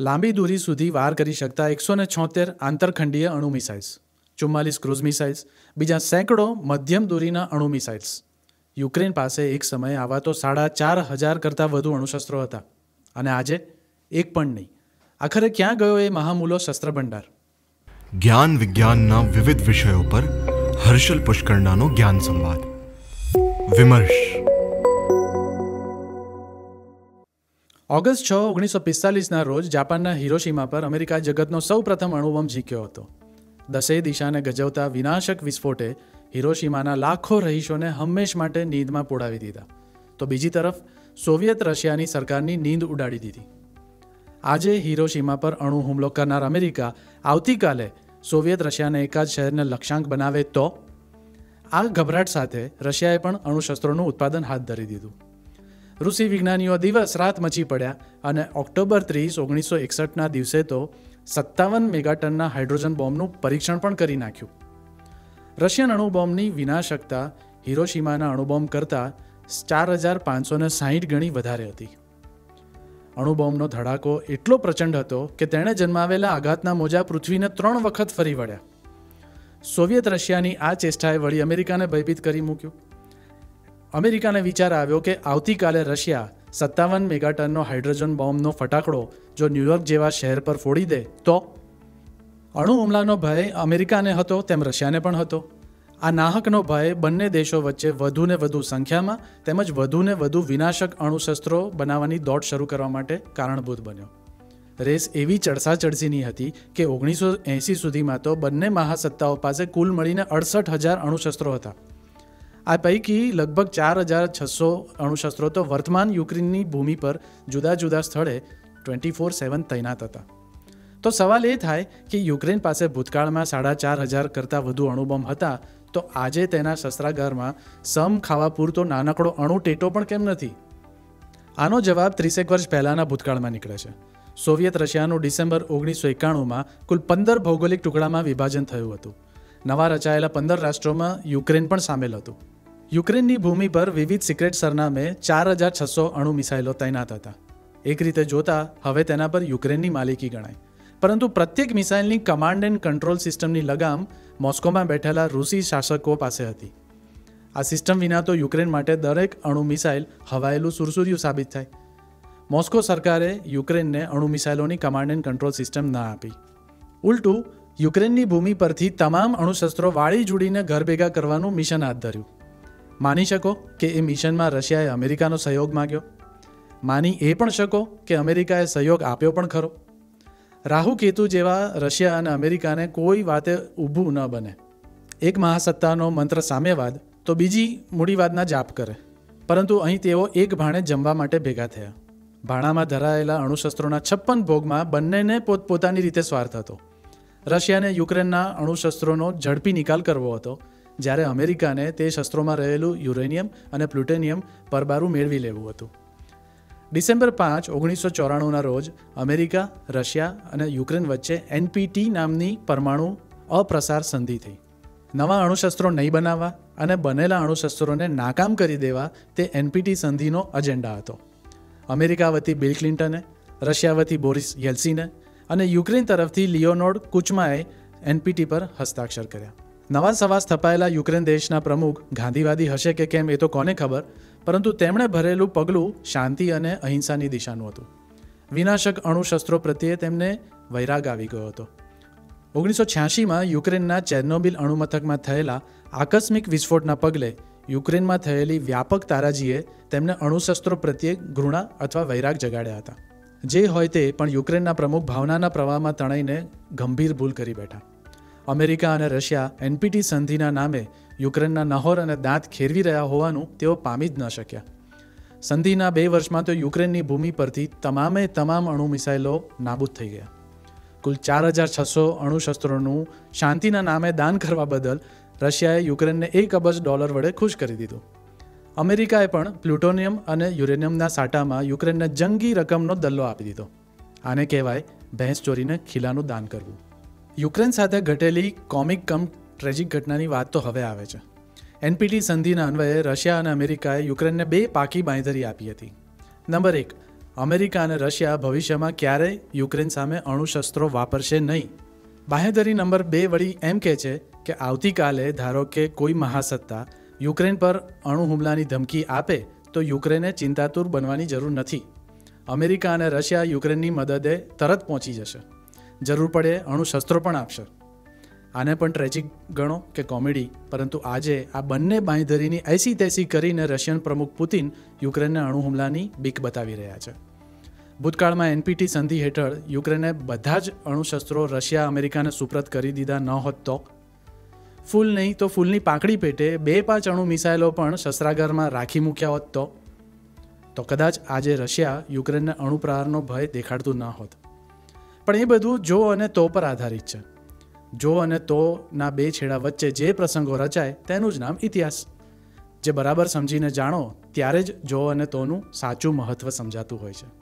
લાંબી દૂરી સુધી વાર કરી શકતા એકસો ને છોતેર આંતરખંડીય અણુ મિસાઇલ્સ, ચુમ્માલીસ ક્રૂઝ મિસાઇલ્સ, બીજા સેંકડો મધ્યમ દૂરીના અણુ મિસાઇલ્સ. યુક્રેન પાસે એક સમયે આવા તો સાડા ચાર હજાર કરતાં વધુ અણુશસ્ત્રો હતા અને આજે એક પણ નહીં. આખરે ક્યાં ગયો એ મહામૂલો શસ્ત્ર ભંડાર જ્ઞાન વિજ્ઞાનના વિવિધ વિષયો પર હર્ષલ પુષ્કરણાનો જ્ઞાન સંવાદ. વિમર્શ. ઓગસ્ટ છ, ઓગણીસો પિસ્તાલીસના રોજ જાપાનના હિરોશીમા પર અમેરિકા જગતનો સૌ પ્રથમ અણુબોમ્બ ઝીક્યો હતો. દસેય દિશાને ગજવતા વિનાશક વિસ્ફોટે હિરોશીમાના લાખો રહીશોને હંમેશ માટે નીંદમાં પોડાવી દીધા. તો બીજી તરફ, સોવિયત રશિયાની સરકારની નીંદ ઉડાડી દીધી. આજે હિરોશીમા પર અણુ હુમલો કરનાર અમેરિકા આવતીકાલે સોવિયત રશિયાને એકાદ શહેરને લક્ષ્યાંક બનાવે તો? આ ગભરાટ સાથે રશિયાએ પણ અણુશસ્ત્રોનું ઉત્પાદન હાથ ધરી દીધું. રૂસી વિજ્ઞાનીઓ દિવસ રાત મચી પડ્યા અને ઓક્ટોબર ત્રીસ, ઓગણીસો એકસઠના દિવસે તો સત્તાવન મેગાટનના હાઇડ્રોજન બોમ્બનું પરીક્ષણ પણ કરી નાખ્યું. રશિયન અણુબોમ્બની વિનાશકતા હિરોશીમાના અણુબોમ્બ કરતાં ચાર હજાર પાંચસો ને સાહીઠ ગણી વધારે હતી. અણુબોમ્બનો ધડાકો એટલો પ્રચંડ હતો કે તેણે જન્માવેલા આઘાતના મોજા પૃથ્વીને ત્રણ વખત ફરી વળ્યા. સોવિયત રશિયાની આ ચેષ્ટાએ વળી અમેરિકાને ભયભીત કરી મૂક્યું. અમેરિકાને વિચાર આવ્યો કે આવતીકાલે રશિયા સત્તાવન મેગાટનનો હાઇડ્રોજન બોમ્બનો ફટાકડો જો ન્યૂયોર્ક જેવા શહેર પર ફોડી દે, તો? અણુ હુમલાનો ભય અમેરિકાને હતો, તેમ રશિયાને પણ હતો. આ નાહકનો ભય બંને દેશો વચ્ચે વધુને વધુ સંખ્યામાં તેમજ વધુને વધુ વિનાશક અણુશસ્ત્રો બનાવવાની દોડ શરૂ કરવા માટે કારણભૂત બન્યો. રેસ એવી ચડસાચડસીની હતી કે ઓગણીસો એંસી સુધીમાં તો બંને મહાસત્તાઓ પાસે કુલ મળીને અડસઠ હજાર અણુશસ્ત્રો હતા. આ પૈકી લગભગ ચાર હજાર છસો અણુશસ્ત્રો તો વર્તમાન યુક્રેનની ભૂમિ પર જુદા જુદા સ્થળે ટ્વેન્ટી ફોર સેવન તૈનાત હતા. તો સવાલ એ થાય કે યુક્રેન પાસે ભૂતકાળમાં સાડા ચાર હજાર કરતાં વધુ અણુબોમ્બ હતા, તો આજે તેના શસ્ત્રાગારમાં સમ ખાવા પૂરતો નાનકડો અણુ ટેટો પણ કેમ નથી? આનો જવાબ ત્રીસેક વર્ષ પહેલાંના ભૂતકાળમાં નીકળે છે. સોવિયત રશિયાનું ડિસેમ્બર ઓગણીસો એકાણુંમાં કુલ પંદર ભૌગોલિક ટુકડામાં વિભાજન થયું હતું. નવા રચાયેલા પંદર રાષ્ટ્રોમાં યુક્રેન પણ સામેલ હતું. યુક્રેનની ભૂમિ પર વિવિધ સિક્રેટ સરનામે ચાર હજાર છસો અણુ મિસાઇલો તૈનાત હતા. એક રીતે જોતા, હવે તેના પર યુક્રેનની માલિકી ગણાય. પરંતુ પ્રત્યેક મિસાઇલની કમાન્ડ એન્ડ કંટ્રોલ સિસ્ટમની લગામ મોસ્કોમાં બેઠેલા રૂસી શાસકો પાસે હતી. આ સિસ્ટમ વિના તો યુક્રેન માટે દરેક અણુ મિસાઇલ હવાયેલું સુરસુર્યું સાબિત થાય. મોસ્કો સરકારે યુક્રેનને અણુ મિસાઇલોની કમાન્ડ એન્ડ કંટ્રોલ સિસ્ટમ ના આપી. ઉલટું યુક્રેનની ભૂમિ પરથી તમામ અણુશસ્ત્રો વાળી જોડીને ઘર ભેગા કરવાનું મિશન હાથ ધર્યું. માની શકો કે એ મિશનમાં રશિયાએ અમેરિકાનો સહયોગ માગ્યો? માની એ પણ શકો કે અમેરિકાએ સહયોગ આપ્યો પણ ખરો? રાહુ કેતુ જેવા રશિયા અને અમેરિકાને કોઈ વાતે ઊભું ન બને. એક મહાસત્તાનો મંત્ર સામ્યવાદ તો બીજી મૂડીવાદના જાપ કરે. પરંતુ અહીં તેઓ એક ભાણે જમવા માટે ભેગા થયા. ભાણામાં ધરાયેલા અણુશસ્ત્રોના છપ્પન ભોગમાં બંનેને પોતપોતાની રીતે સ્વાર્થ હતો. રશિયાને યુક્રેનના અણુશસ્ત્રોનો ઝડપી નિકાલ કરવો હતો, જ્યારે અમેરિકાને તે શસ્ત્રોમાં રહેલું યુરેનિયમ અને પ્લુટેનિયમ પરબારું મેળવી લેવું હતું. ડિસેમ્બર પાંચ, ઓગણીસો ચોરાણુંના રોજ અમેરિકા, રશિયા અને યુક્રેન વચ્ચે એનપીટી નામની પરમાણુ અપ્રસાર સંધિ થઈ. નવા અણુશસ્ત્રો નહીં બનાવવા અને બનેલા અણુશસ્ત્રોને નાકામ કરી દેવા તે એનપીટી સંધિનો અજેન્ડા હતો. અમેરિકા વતી બિલ ક્લિન્ટને, રશિયા વતી બોરિસ યેલ્સિને અને યુક્રેન તરફથી લિયોનોર્ડ કુચમાએ એનપીટી પર હસ્તાક્ષર કર્યા. નવા સવા સ્થપાયેલા યુક્રેન દેશના પ્રમુખ ગાંધીવાદી હશે કે કેમ એ તો કોને ખબર, પરંતુ તેમણે ભરેલું પગલું શાંતિ અને અહિંસાની દિશાનું હતું. વિનાશક અણુશસ્ત્રો પ્રત્યે તેમને વૈરાગ આવી ગયો હતો. ઓગણીસો છ્યાસીમાં યુક્રેનના ચેર્નોબિલ અણુમથકમાં થયેલા આકસ્મિક વિસ્ફોટના પગલે યુક્રેનમાં થયેલી વ્યાપક તારાજીએ તેમને અણુશસ્ત્રો પ્રત્યે ઘૃણા અથવા વૈરાગ જગાડ્યા હતા. જે હોય તે પણ યુક્રેનના પ્રમુખ ભાવનાના પ્રવાહમાં તણાઈને ગંભીર ભૂલ કરી બેઠા. અમેરિકા અને રશિયા એનપીટી સંધિના નામે યુક્રેનના નહોર અને દાંત ખેરવી રહ્યા હોવાનું તેઓ પામી જ ન શક્યા. સંધિના બે વર્ષમાં તો યુક્રેનની ભૂમિ પરથી તમામે તમામ અણુ મિસાઇલો નાબૂદ થઈ ગયા. કુલ ચાર હજાર છસો અણુશસ્ત્રોનું શાંતિના નામે દાન કરવા બદલ રશિયાએ યુક્રેનને એક અબજ ડોલર વડે ખુશ કરી દીધું. અમેરિકાએ પણ પ્લુટોનિયમ અને યુરેનિયમના સાટામાં યુક્રેનને જંગી રકમનો દલ્લો આપી દીધો. આને કહેવાય ભેંસ ચોરીને ખીલાનું દાન કરવું. યુક્રેન સાથે ઘટેલી કોમિક કમ ટ્રેજિક ઘટનાની વાત તો હવે આવે છે. એનપીટી સંધિના અન્વયે રશિયા અને અમેરિકાએ યુક્રેનને બે પાકી બાંયધરી આપી હતી. નંબર એક, અમેરિકા અને રશિયા ભવિષ્યમાં ક્યારેય યુક્રેન સામે અણુશસ્ત્રો વાપરશે નહીં. બાહેધરી નંબર બે વળી એમ કહે છે કે આવતીકાલે ધારો કે કોઈ મહાસત્તા યુક્રેન પર અણુ હુમલાની ધમકી આપે તો યુક્રેને ચિંતાતુર બનવાની જરૂર નથી. અમેરિકા અને રશિયા યુક્રેનની મદદે તરત પહોંચી જશે. જરૂર પડે અણુશસ્ત્રો પણ આપશે. આને પણ ટ્રેજિક ગણો કે કોમેડી, પરંતુ આજે આ બંને બાંયધરીની એસી તેસી કરીને રશિયન પ્રમુખ પુતિન યુક્રેનને અણુ હુમલાની બીક બતાવી રહ્યા છે. ભૂતકાળમાં એનપીટી સંધિ હેઠળ યુક્રેને બધા જ અણુશસ્ત્રો રશિયા, અમેરિકાને સુપ્રત કરી દીધા ન હોત તો ફૂલ નહીં તો ફૂલની પાંખડી પેટે બે પાંચ અણુ મિસાઇલો પણ શસ્ત્રાગારમાં રાખી મૂક્યા હોત તો. તો કદાચ આજે રશિયા યુક્રેનને અણુ પ્રહારનો ભય દેખાડતું ન હોત. પણ એ બધું જો અને તો પર આધારિત છે. જો અને તોના બે છેડા વચ્ચે જે પ્રસંગો રચાય તેનું જ નામ ઇતિહાસ. જે બરાબર સમજીને જાણો ત્યારે જ જો અને તોનું સાચું મહત્વ સમજાતું હોય છે.